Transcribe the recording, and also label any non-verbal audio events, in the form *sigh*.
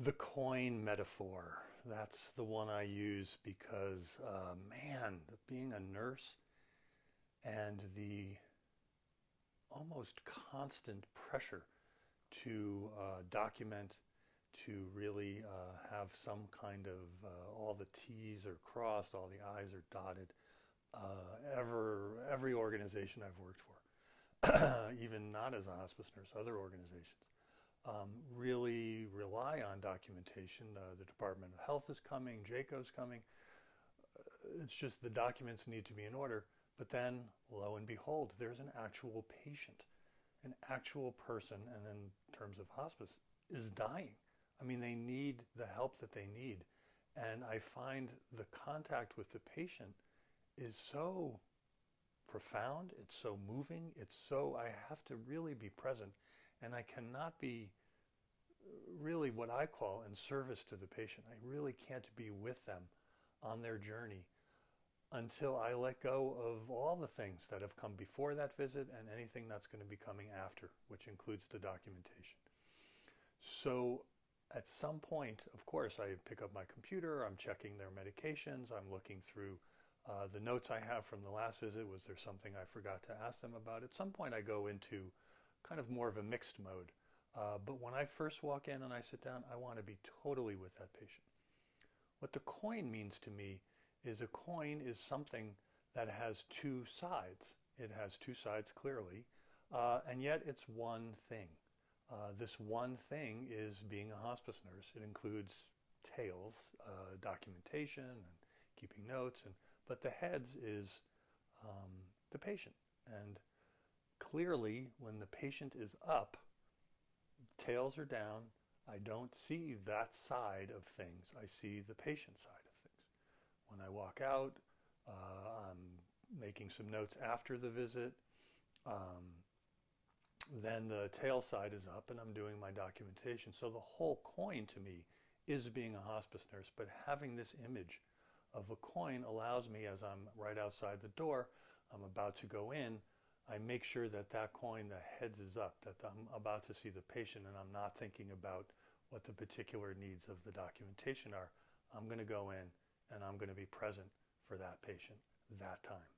The coin metaphor. That's the one I use because, uh, man, being a nurse and the almost constant pressure to uh, document, to really uh, have some kind of uh, all the T's are crossed, all the I's are dotted. Uh, ever, every organization I've worked for, *clears throat* even not as a hospice nurse, other organizations um, really rely on documentation. Uh, the Department of Health is coming, JCAHO's coming. Uh, it's just the documents need to be in order. But then, lo and behold, there's an actual patient, an actual person, and in terms of hospice, is dying. I mean, they need the help that they need. And I find the contact with the patient is so profound, it's so moving, it's so, I have to really be present and I cannot be really what I call in service to the patient. I really can't be with them on their journey until I let go of all the things that have come before that visit and anything that's going to be coming after, which includes the documentation. So at some point, of course, I pick up my computer, I'm checking their medications, I'm looking through uh, the notes I have from the last visit. Was there something I forgot to ask them about? At some point, I go into kind of more of a mixed mode. Uh, but when I first walk in and I sit down, I want to be totally with that patient. What the coin means to me is a coin is something that has two sides. It has two sides clearly, uh, and yet it's one thing. Uh, this one thing is being a hospice nurse. It includes tails, uh, documentation, and keeping notes, and but the heads is um, the patient. And clearly, when the patient is up, tails are down, I don't see that side of things. I see the patient side of things. When I walk out, uh, I'm making some notes after the visit. Um, then the tail side is up and I'm doing my documentation. So the whole coin to me is being a hospice nurse, but having this image of a coin allows me as I'm right outside the door, I'm about to go in, I make sure that that coin, the heads is up, that I'm about to see the patient and I'm not thinking about what the particular needs of the documentation are. I'm going to go in and I'm going to be present for that patient that time.